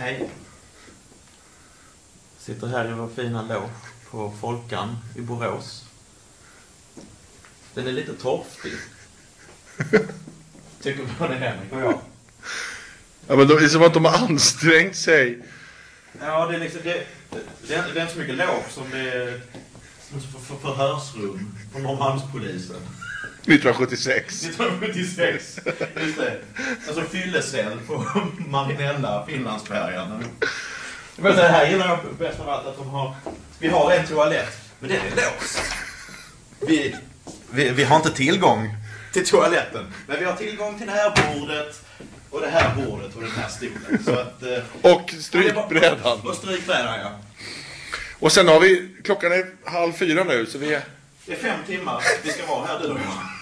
Hej. Sitter här i vår fina loge på Folkan i Borås. Den är lite torftig. Tycker både Henrik och jag. Ja, men de, det är som att de har ansträngt sig. Ja, det är liksom... Det, det, är, det är inte så mycket låg som det är som för, för, förhörsrum på Norrmalmspolisen. 1976. 1976. Just det. Alltså fyllecell på Marinella, Finlandsfärjan. Men det här gillar jag bäst av allt att de har... Vi har en toalett, men den är låst. Vi, vi, vi har inte tillgång till toaletten. Men vi har tillgång till det här bordet och det här bordet och den här stolen. Så att, eh, Och strykbrädan. och strykbrädan, ja. Och sen har vi, klockan är halv fyra nu, så vi är... Det är fem timmar vi ska vara här du och jag.